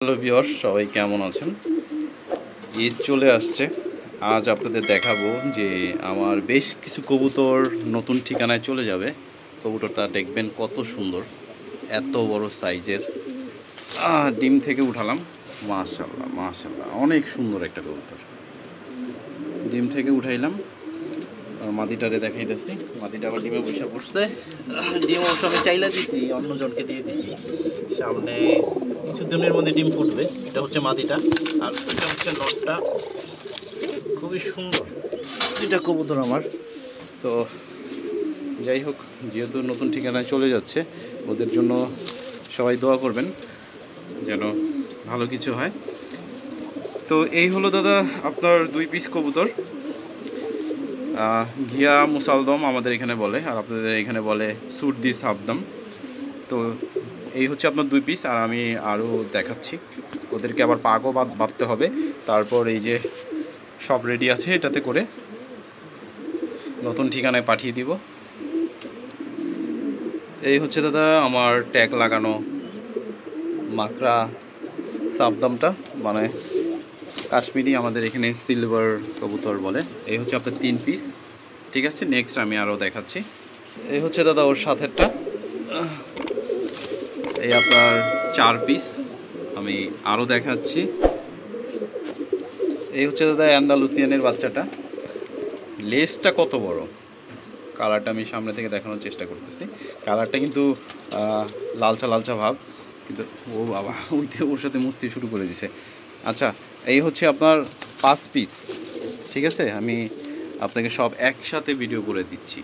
Hello viewer সবাই কেমন আছেন? ঈদ চলে আসছে। আজ আপনাদের দেখাবো যে আমার বেশ কিছু কবুতর নতুন ঠিকানায় চলে যাবে। কবুতরটা দেখবেন কত সুন্দর, এত বড় সাইজের। ডিম থেকে উঠালাম। মাশাল্লাহ মাশাল্লাহ অনেক সুন্দর একটা কবুতর। ডিম থেকে উঠাইলাম। মাদিটারে দেখাইতেছি। মাদিটা আবার ডিমে বসে পড়ছে। ডিম অবশ্য আমি চাইলা দিছি, অন্যজনকে দিয়ে দিছি। সামনে কিছুদিনের মধ্যে ডিম ফুটবে। এটা হচ্ছে মাদিটা। আর এটা হচ্ছে নটটা খুবই সুন্দর। এটা কবুতর আমার। তো যাই হোক, যেহেতু নতুন ঠিকানায় চলে যাচ্ছে, ওদের জন্য সবাই দোয়া করবেন যেন ভালো কিছু হয়। তো এই হলো দাদা আপনার দুই পিস কবুতর। ঘিয়া মুসালদম আমাদের এখানে বলে, আর আপনাদের এখানে বলে সুরদি সাবদম। তো এই হচ্ছে আপনার দুই পিস আর আমি আরও দেখাচ্ছি। ওদেরকে আবার বাঁধ বাঁধতে হবে। তারপর এই যে সব রেডি আছে এটাতে করে নতুন ঠিকানায় পাঠিয়ে দিব। এই হচ্ছে দাদা আমার ট্যাগ লাগানো মাকড়া সাবদামটা মানে কাশ্মীরি আমাদের এখানে সিলভার কবুতর বলে। এই হচ্ছে আপনার তিন পিস ঠিক আছে নেক্সট আমি আরও দেখাচ্ছি। এই হচ্ছে দাদা ওর সাথেরটা। এই আপনার চার পিস আমি আরও দেখাচ্ছি। এই হচ্ছে দাদা অ্যান্ডালুসিয়ানের বাচ্চাটা। লেসটা কত বড়? কালারটা আমি সামনে থেকে দেখানোর চেষ্টা করতেছি। কালারটা কিন্তু লালচা লালচা ভাব। কিন্তু, ও বাবা, ওই ওর সাথে মুস্তি শুরু করে দিছে। আচ্ছা এই হচ্ছে আপনার পাঁচ পিস ঠিক আছে? আমি আপনাকে সব একসাথে ভিডিও করে দিচ্ছি।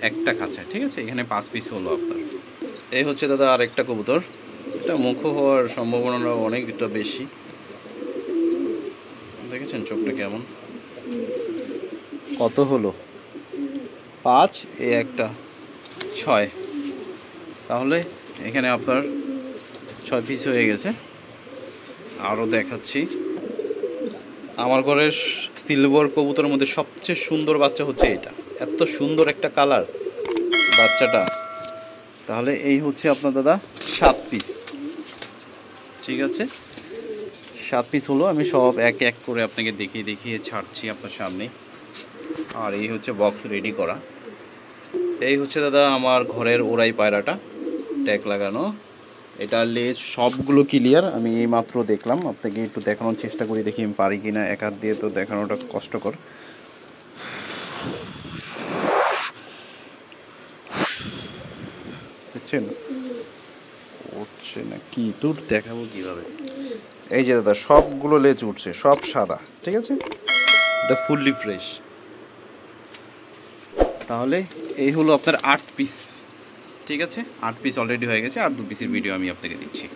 একটা খাঁচা, ঠিক আছে? এখানে পাঁচ পিস হলো আপনার। এই হচ্ছে দাদা আরেকটা কবুতর। এটা মুখ হওয়ার সম্ভাবনা অনেকটা বেশি। দেখেছেন চোখটা কেমন? কত হলো? পাঁচ, এ একটা, ছয়। তাহলে এখানে আপনার ছয় পিস হয়ে গেছে। আরও দেখাচ্ছি। আমার ঘরের সিলভার কবুতরের মধ্যে সবচেয়ে সুন্দর বাচ্চা হচ্ছে এটা। এত সুন্দর একটা কালার বাচ্চাটা। তাহলে এই হচ্ছে আপনার দাদা, সাত পিস ঠিক আছে? সাত পিস হলো, আমি সব এক এক করে আপনাকে দেখিয়ে দেখিয়ে ছাড়ছি আপনার সামনে। আর এই হচ্ছে বক্স রেডি করা। এই হচ্ছে দাদা আমার ঘরের ওরাই পায়রাটা, ট্যাগ লাগানো। এটা লেজ, সবগুলো ক্লিয়ার আমি এই মাত্র দেখলাম। আপনাকে একটু দেখানোর চেষ্টা করি, দেখি আমি পারি কিনা। এক হাত দিয়ে তো দেখানোটা কষ্টকর। দেখছেন উঠছে না? কি তোর দেখাবো কীভাবে? এই যে দাদা, সবগুলো লেজ উঠছে, সব সাদা, ঠিক আছে? এটা ফুললি ফ্রেশ তাহলে এই হলো আপনার আট পিস ঠিক আছে? আট পিস অলরেডি হয়ে গেছে আর দু পিসের ভিডিও আমি আপনাকে দিচ্ছি।